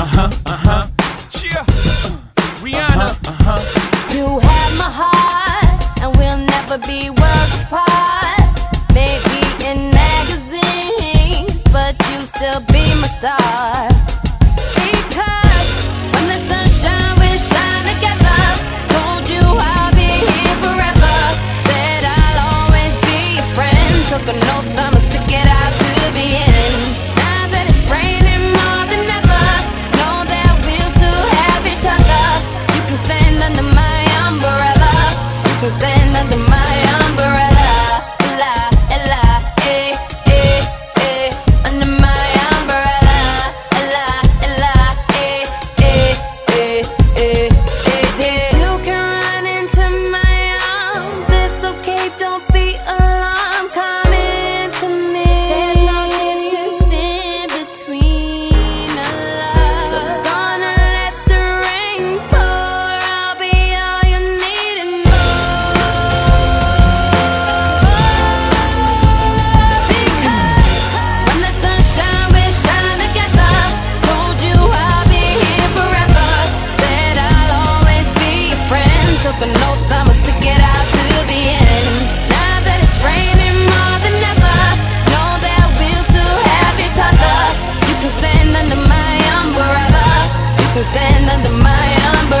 Uh huh, uh huh. Cheer. Rihanna. Uh huh. You have my heart, and we'll never be worlds apart. Maybe in magazines, but you still be my star. but no thumb to stick it out till the end. Now that it's raining more than ever, know that we'll still have each other. You can stand under my umbrella. You can stand under my umbrella.